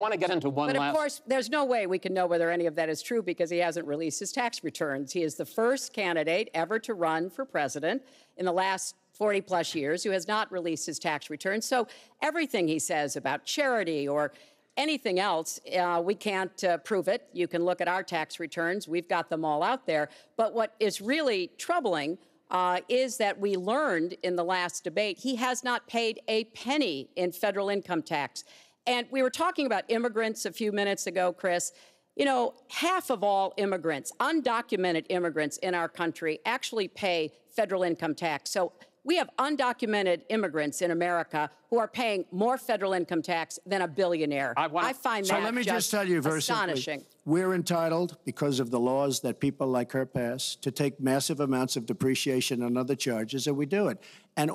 want to get into one But of last. course, there's no way we can know whether any of that is true because he hasn't released his tax returns. He is the first candidate ever to run for president in the last 40 plus years who has not released his tax returns. So everything he says about charity or anything else, uh, we can't uh, prove it. You can look at our tax returns, we've got them all out there. But what is really troubling uh, is that we learned in the last debate he has not paid a penny in federal income tax. And we were talking about immigrants a few minutes ago, Chris. You know, half of all immigrants, undocumented immigrants in our country, actually pay federal income tax. So we have undocumented immigrants in America who are paying more federal income tax than a billionaire. I wanna- find So that let me just tell you very astonishing. simply. We're entitled, because of the laws that people like her pass, to take massive amounts of depreciation and other charges, and we do it. And